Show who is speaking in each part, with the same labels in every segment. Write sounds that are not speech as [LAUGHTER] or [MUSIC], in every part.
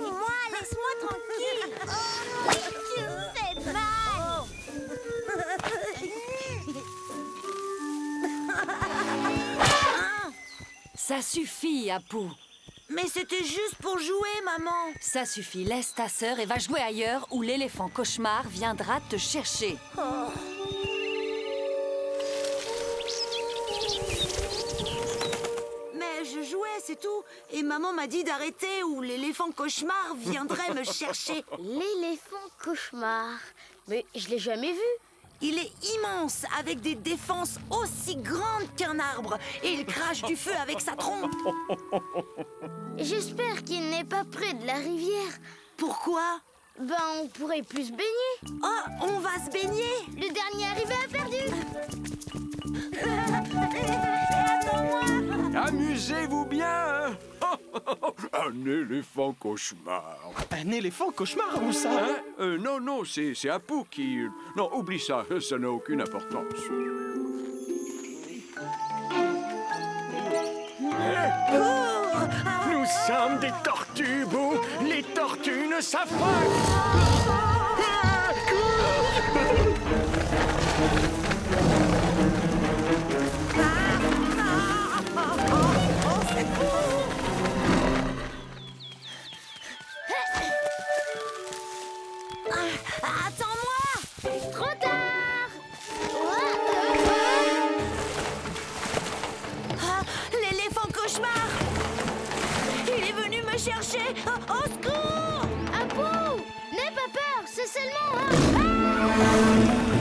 Speaker 1: Lâche-moi, laisse-moi tranquille. Oh, tu me fais mal.
Speaker 2: Ça suffit, Apu.
Speaker 3: Mais c'était juste pour jouer, maman.
Speaker 2: Ça suffit, laisse ta sœur et va jouer ailleurs où l'éléphant cauchemar viendra te chercher.
Speaker 3: Mais c'est tout. Et maman m'a dit d'arrêter ou l'éléphant cauchemar viendrait me chercher. [LAUGHS]
Speaker 1: L'éléphant cauchemar. Mais je l'ai jamais vu.
Speaker 3: Il est immense, avec des défenses aussi grandes qu'un arbre. Et il crache du feu avec sa trompe.
Speaker 1: J'espère qu'il n'est pas près de la rivière.
Speaker 3: Pourquoi?
Speaker 1: Ben, on pourrait plus se baigner.
Speaker 3: Oh, on va se baigner?
Speaker 1: Le dernier arrivé a perdu. [LAUGHS]
Speaker 3: Attends-moi
Speaker 4: Amusez-vous bien. [LAUGHS] Un éléphant cauchemar.
Speaker 5: Un éléphant cauchemar, où ça?
Speaker 4: Hein? Euh, Non, non, c'est c'est Apu qui... Non, oublie ça, [LAUGHS] ça n'a aucune importance.
Speaker 5: Nous sommes des tortues, Boo Les tortues ne savent pas
Speaker 3: Au au secours.
Speaker 1: Apu, n'aie pas peur, c'est seulement un...
Speaker 3: On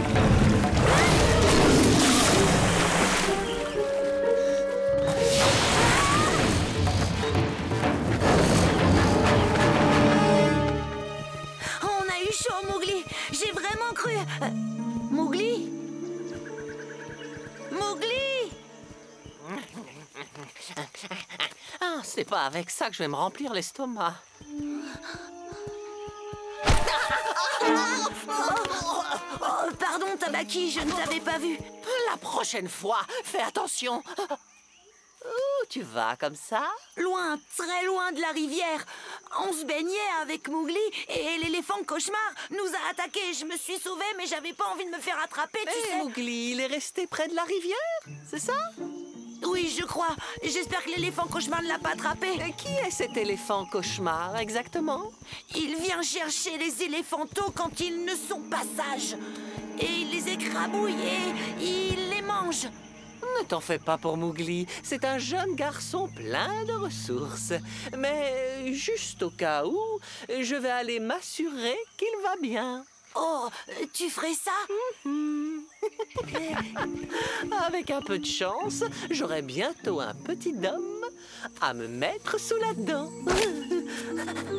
Speaker 3: chaud, Mowgli J'ai vraiment cru... Euh, Mowgli? Mowgli?
Speaker 6: Ah, c'est pas avec ça que je vais me remplir l'estomac.
Speaker 3: Oh, pardon, Tabaki, je ne t'avais pas vu.
Speaker 6: La prochaine fois, fais attention. Où tu vas comme ça
Speaker 3: Loin, très loin de la rivière. On se baignait avec Mowgli et l'éléphant cauchemar nous a attaqués. Je me suis sauvée, mais j'avais pas envie de me faire attraper, tu
Speaker 6: Mais
Speaker 3: sais.
Speaker 6: Mowgli, il est resté près de la rivière, c'est ça?
Speaker 3: Oui, je crois. J'espère que l'éléphant cauchemar ne l'a pas attrapé.
Speaker 6: Et qui est cet éléphant cauchemar exactement?
Speaker 3: Il vient chercher les éléphantos quand ils ne sont pas sages. Et il les écrabouille et il les mange.
Speaker 6: Ne t'en fais pas pour Mowgli, c'est un jeune garçon plein de ressources. Mais juste au cas où, je vais aller m'assurer qu'il va bien.
Speaker 3: Oh, tu ferais ça? [LAUGHS]
Speaker 6: Avec un peu de chance, j'aurai bientôt un petit homme à me mettre sous la dent. [LAUGHS]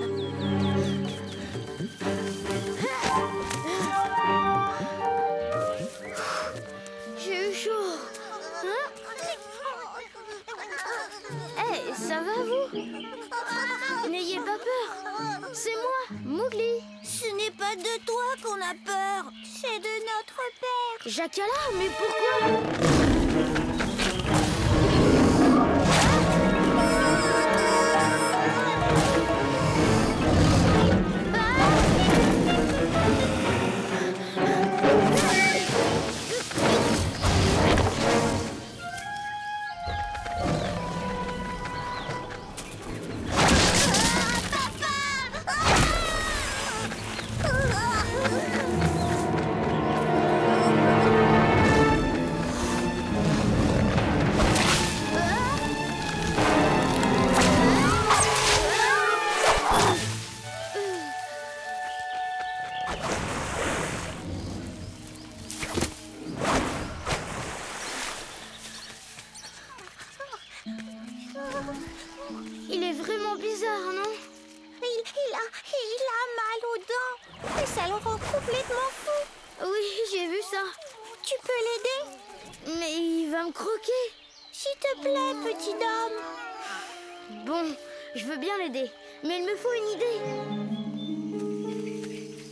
Speaker 1: peur. C'est moi, Mowgli.
Speaker 3: Ce n'est pas de toi qu'on a peur, c'est de notre père.
Speaker 1: Jacala, mais pourquoi? Il est vraiment bizarre, non?
Speaker 3: Il, il a, il a mal aux dents. Et ça le rend complètement fou.
Speaker 1: Oui, j'ai vu ça.
Speaker 3: Tu peux l'aider?
Speaker 1: Mais il va me croquer.
Speaker 3: S'il te plaît, petit homme.
Speaker 1: Bon, je veux bien l'aider, mais il me faut une idée.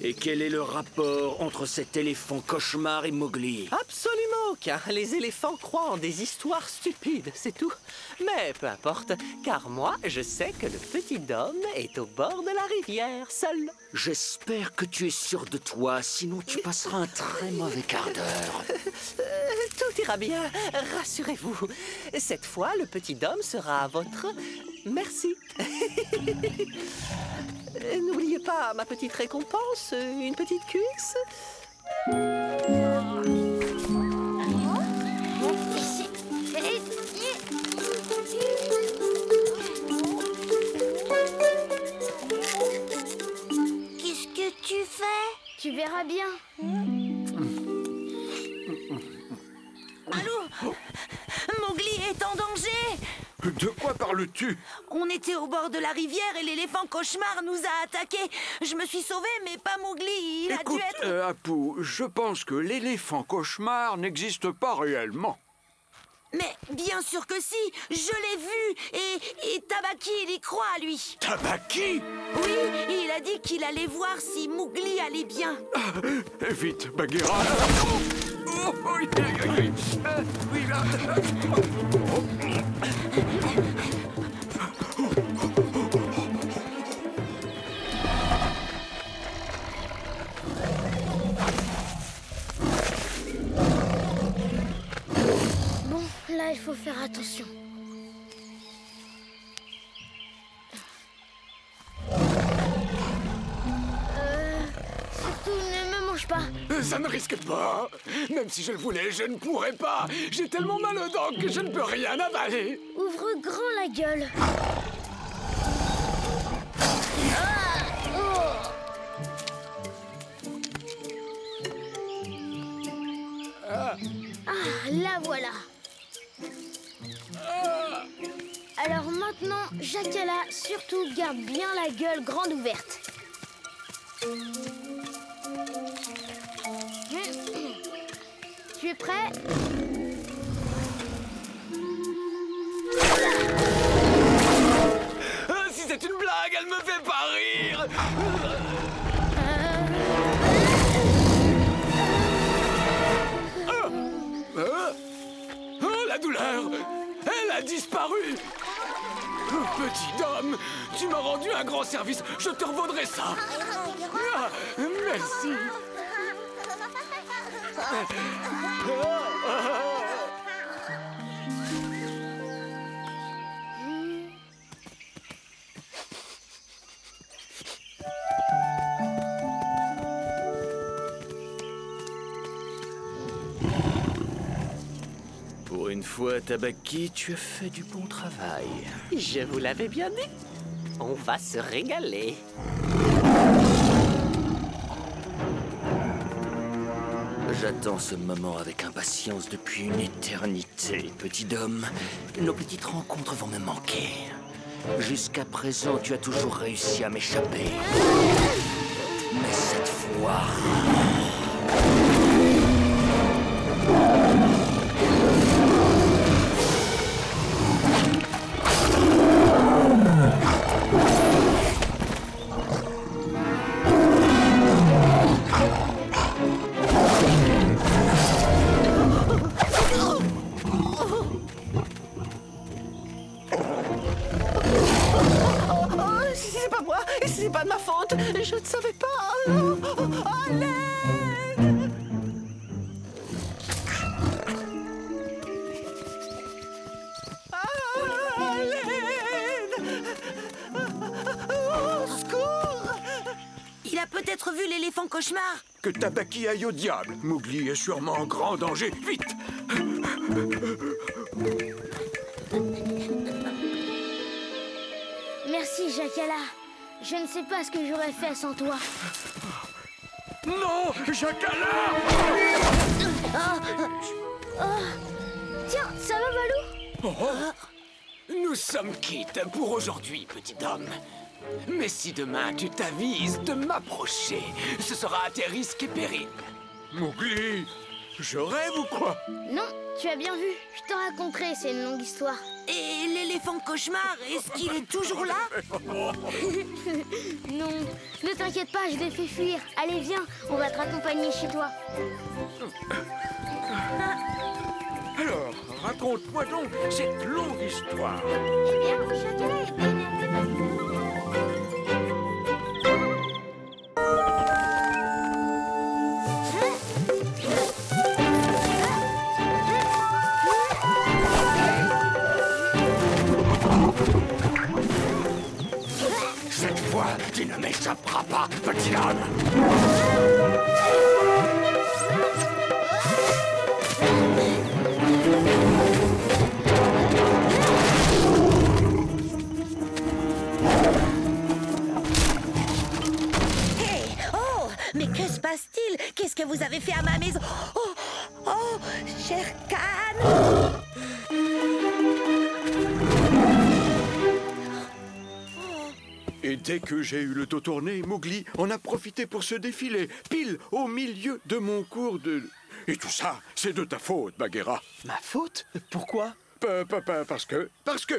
Speaker 5: Et quel est le rapport entre cet éléphant cauchemar et Mowgli
Speaker 6: Absolument hein. Les éléphants croient en des histoires stupides, c'est tout. Mais peu importe, car moi, je sais que le petit homme est au bord de la rivière, seul.
Speaker 7: J'espère que tu es sûr de toi, sinon tu passeras un très mauvais quart d'heure.
Speaker 6: Euh, tout ira bien, rassurez-vous. Cette fois, le petit homme sera à votre merci. [LAUGHS] N'oubliez pas ma petite récompense, une petite cuisse.
Speaker 1: Qu'est-ce que tu fais? Tu verras bien.
Speaker 4: De quoi parles-tu?
Speaker 3: On était au bord de la rivière et l'éléphant cauchemar nous a attaqués. Je me suis sauvée, mais pas Mowgli. Il a dû être...
Speaker 4: euh, Apu, je pense que l'éléphant cauchemar n'existe pas réellement.
Speaker 3: Mais bien sûr que si Je l'ai vu Et, et Tabaki, il y croit, lui
Speaker 4: Tabaki?
Speaker 3: Oui, il a dit qu'il allait voir si Mowgli allait bien.
Speaker 4: Eh, Vite, Bagheera
Speaker 1: Bon, là, il faut faire attention.
Speaker 5: Ça ne risque pas. Même si je le voulais, je ne pourrais pas. J'ai tellement mal aux dents que je ne peux rien avaler.
Speaker 1: Ouvre grand la gueule. Ah, la voilà. Alors maintenant, Jacala, surtout garde bien la gueule grande ouverte. Prêt?
Speaker 5: Ah, Si c'est une blague, elle me fait pas rire. Oh, la douleur Elle a disparu Petit homme, tu m'as rendu un grand service. Je te revaudrai ça. Ah, merci.
Speaker 7: Pour une fois, Tabaki, tu as fait du bon travail.
Speaker 6: Je vous l'avais bien dit. On va se régaler.
Speaker 7: J'attends ce moment avec impatience depuis une éternité, petit homme. Nos petites rencontres vont me manquer. Jusqu'à présent, tu as toujours réussi à m'échapper. Mais cette fois...
Speaker 6: c'est pas de ma faute. Je ne savais pas. Oh, oh, secours
Speaker 3: Il a peut-être vu l'éléphant cauchemar.
Speaker 4: Que Tabaki aille au diable. Mowgli est sûrement en grand danger. Vite
Speaker 1: Je ne sais pas ce que j'aurais fait sans toi.
Speaker 4: Non Jacala
Speaker 1: Tiens, ça va, Balou
Speaker 5: Nous sommes quittes pour aujourd'hui, petit homme. Mais si demain tu t'avises de m'approcher, ce sera à tes risques et périls.
Speaker 4: Mowgli Je rêve ou quoi?
Speaker 1: Non, tu as bien vu. Je te raconterai, c'est une longue histoire.
Speaker 3: Et l'éléphant cauchemar, est-ce qu'il est toujours là [LAUGHS]
Speaker 1: Non, ne t'inquiète pas, je l'ai fait fuir. Allez, viens, on va te raccompagner chez toi. [LAUGHS]
Speaker 3: Ah,
Speaker 4: Raconte-moi donc cette longue histoire.
Speaker 1: Eh bien, chacun est
Speaker 4: pas, petit homme.
Speaker 3: Hé Oh Mais que se passe-t-il? Qu'est-ce que vous avez fait à ma maison? Oh Oh Cher Khan
Speaker 4: Et dès que j'ai eu le dos tourné, Mowgli en a profité pour se défiler, pile au milieu de mon cours de... Et tout ça, c'est de ta faute, Bagheera.
Speaker 8: Ma faute? Pourquoi?
Speaker 4: Pa- pa- pa- Parce que... Parce que...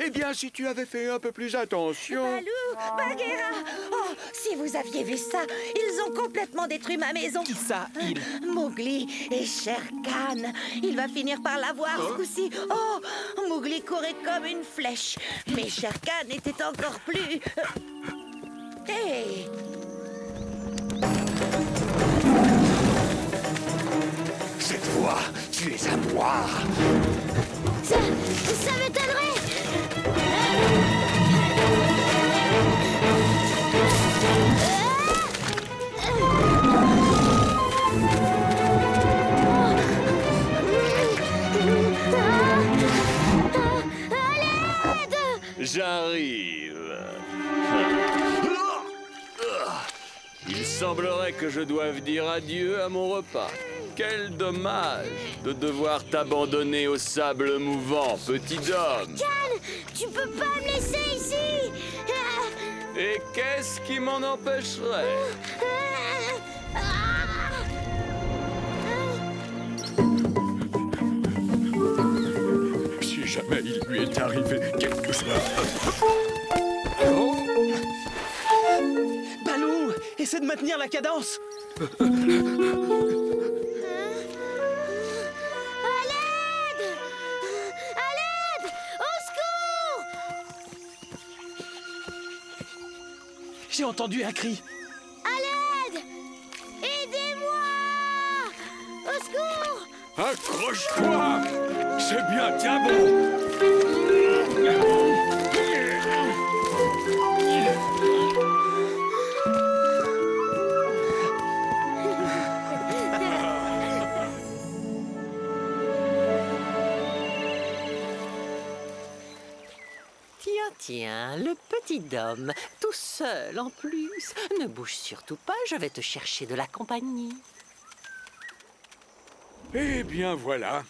Speaker 4: Eh bien, si tu avais fait un peu plus attention...
Speaker 3: Balou Bagheera. Oh Si vous aviez vu ça Ils ont complètement détruit ma maison.
Speaker 8: Qui ça, il
Speaker 3: Mowgli et Cher Khan. Il va finir par l'avoir ce coup-ci. Oh Mowgli courait comme une flèche. Mais Cher Khan était encore plus... Hé
Speaker 4: Cette fois, tu es à moi.
Speaker 9: J'arrive. Il semblerait que je doive dire adieu à mon repas. Quel dommage de devoir t'abandonner au sable mouvant, petit homme.
Speaker 1: Cannes, tu peux pas me laisser ici Ah,
Speaker 9: Et qu'est-ce qui m'en empêcherait?
Speaker 1: Ah,
Speaker 4: jamais il lui est arrivé quelque chose...
Speaker 8: Balou Essaie de maintenir la cadence.
Speaker 1: L'aide! Au secours!
Speaker 8: J'ai entendu un cri.
Speaker 1: À l'aide! Aidez-moi! Au secours!
Speaker 4: Accroche-toi C'est bien, tiens bon
Speaker 6: Tiens, tiens, le petit homme, tout seul en plus. Ne bouge surtout pas, je vais te chercher de la compagnie.
Speaker 4: Eh bien, voilà.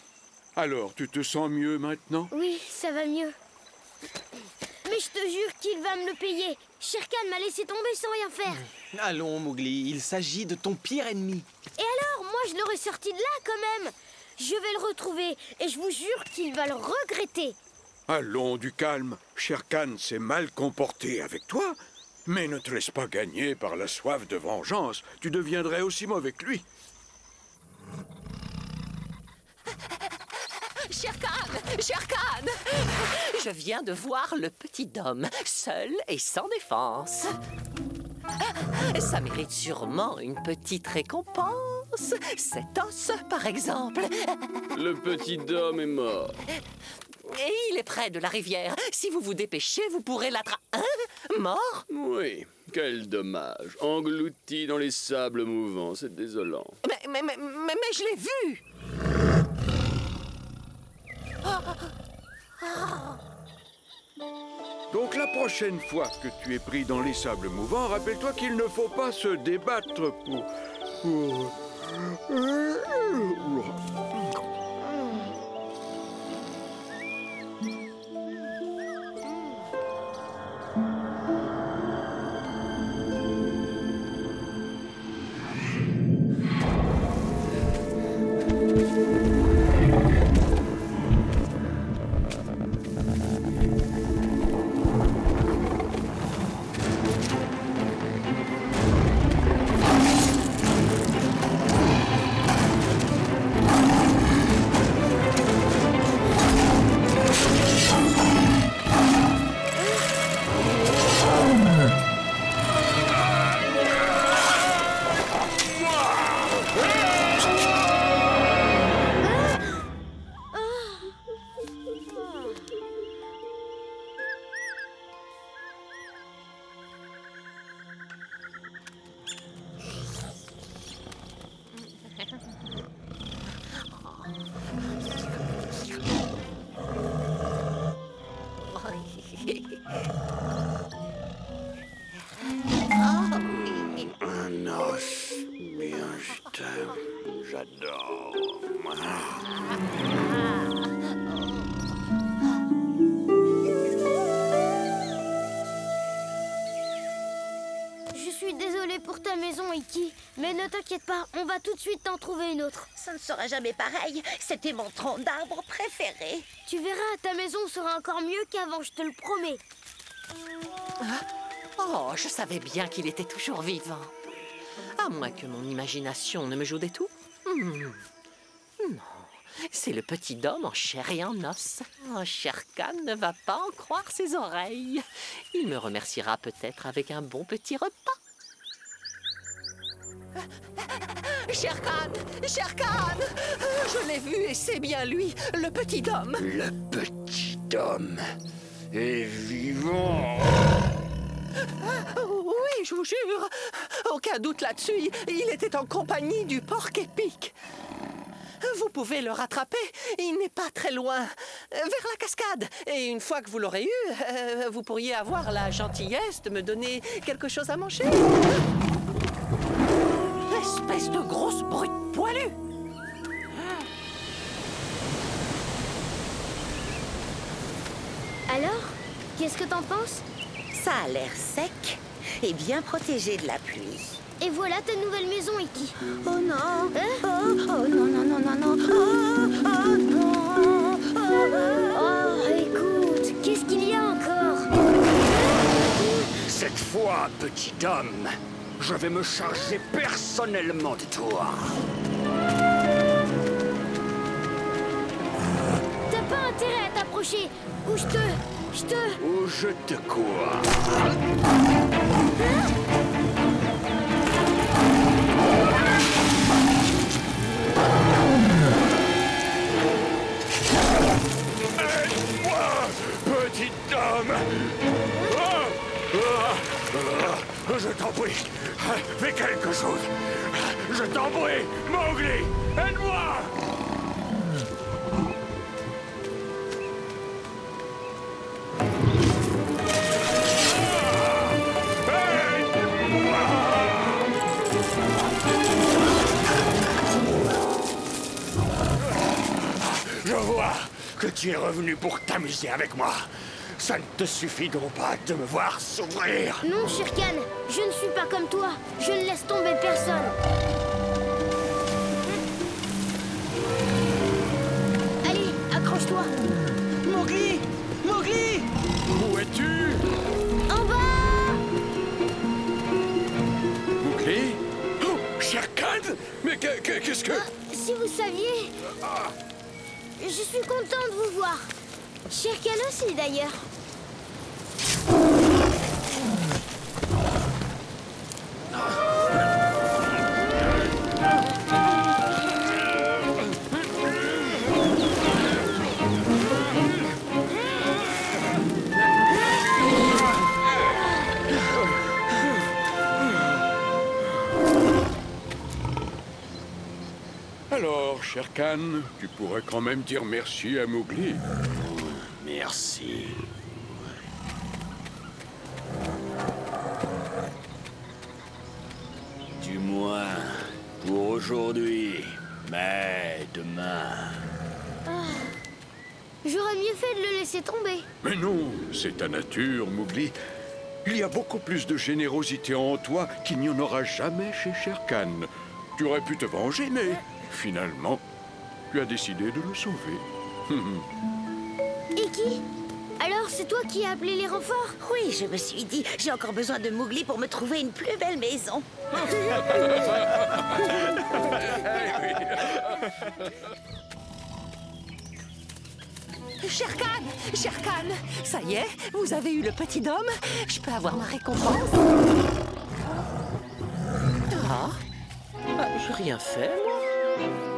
Speaker 4: Alors, tu te sens mieux maintenant
Speaker 1: Oui, ça va mieux. Mais je te jure qu'il va me le payer. Sherkan m'a laissé tomber sans rien faire.
Speaker 8: Allons, Mowgli, il s'agit de ton pire ennemi.
Speaker 1: Et alors, moi, je l'aurais sorti de là quand même. Je vais le retrouver et je vous jure qu'il va le regretter.
Speaker 4: Allons, du calme. Cher Khan s'est mal comporté avec toi. Mais ne te laisse pas gagner par la soif de vengeance. Tu deviendrais aussi mauvais que lui.
Speaker 6: Cher Khan, cher Khan Je viens de voir le petit homme, seul et sans défense. Ça mérite sûrement une petite récompense. Cet os, par exemple.
Speaker 9: Le petit homme est mort.
Speaker 6: Et il est près de la rivière. Si vous vous dépêchez, vous pourrez l'attraper. Hein? Mort?
Speaker 9: Oui, quel dommage. Englouti dans les sables mouvants, c'est désolant.
Speaker 6: mais, mais, mais, mais, mais je l'ai vu
Speaker 4: Donc la prochaine fois que tu es pris dans les sables mouvants, rappelle-toi qu'il ne faut pas se débattre pour... pour...
Speaker 1: t'inquiète pas, on va tout de suite t'en trouver une autre.
Speaker 3: Ça ne sera jamais pareil. C'était mon tronc d'arbre préféré.
Speaker 1: Tu verras, ta maison sera encore mieux qu'avant, je te le promets.
Speaker 6: Oh, je savais bien qu'il était toujours vivant. À moins que mon imagination ne me joue des tours. Hmm. Non, c'est le petit Dom en chair et en os. Oh, Sherkan ne va pas en croire ses oreilles. Il me remerciera peut-être avec un bon petit repas. Sherkan Sherkan Je l'ai vu et c'est bien lui, le petit Dom.
Speaker 7: Le petit homme est vivant.
Speaker 6: Oui, je vous jure. Aucun doute là-dessus. Il- était en compagnie du porc épic. Vous pouvez le rattraper. Il n'est pas très loin. Vers la cascade. Et une fois que vous l'aurez eu, euh, vous pourriez avoir la gentillesse de me donner quelque chose à manger. Espèce de grosse brute poilue.
Speaker 1: Alors, qu'est-ce que t'en penses?
Speaker 3: Ça a l'air sec et bien protégé de la pluie.
Speaker 1: Et voilà ta nouvelle maison, Iki.
Speaker 3: Oh non
Speaker 1: Hein?
Speaker 3: Oh, oh non, non, non, non, non Oh, oh non Oh,
Speaker 1: Oh, écoute, qu'est-ce qu'il y a encore?
Speaker 7: Cette fois, petit homme, je vais me charger personnellement de toi.
Speaker 1: T'as pas intérêt à t'approcher, ou je te... Je te...
Speaker 7: Ou je te cours.
Speaker 4: Aide-moi, Je t'en prie, Aide-moi Je vois que tu es revenu pour t'amuser avec moi. Ça ne te suffit donc pas de me voir souffrir.
Speaker 1: Non, Shirkan, je ne suis pas comme toi. Je ne laisse tomber personne. Allez, accroche-toi.
Speaker 8: Mowgli Mowgli
Speaker 4: Où es-tu?
Speaker 1: En bas
Speaker 4: Mowgli? Oh, Mais que- que- qu'est-ce que...
Speaker 1: Si vous saviez... Je suis content de vous voir. Shirkan aussi, d'ailleurs.
Speaker 4: Sherkan, tu pourrais quand même dire merci à Mowgli.
Speaker 7: Merci. Du moins, pour aujourd'hui. Mais demain...
Speaker 1: J'aurais mieux fait de le laisser tomber.
Speaker 4: Mais non, c'est ta nature, Mowgli. Il y a beaucoup plus de générosité en toi qu'il n'y en aura jamais chez Sherkan. Tu aurais pu te venger, mais finalement, tu as décidé de le sauver. [LAUGHS]
Speaker 1: Iki Alors, c'est toi qui as appelé les renforts?
Speaker 3: Oui, je me suis dit, j'ai encore besoin de Mowgli pour me trouver une plus belle maison. [LAUGHS]
Speaker 6: Sherkan Sherkan Ça y est, vous avez eu le petit Dom Je peux avoir ma récompense? Ah Bah, J'ai rien fait, moi.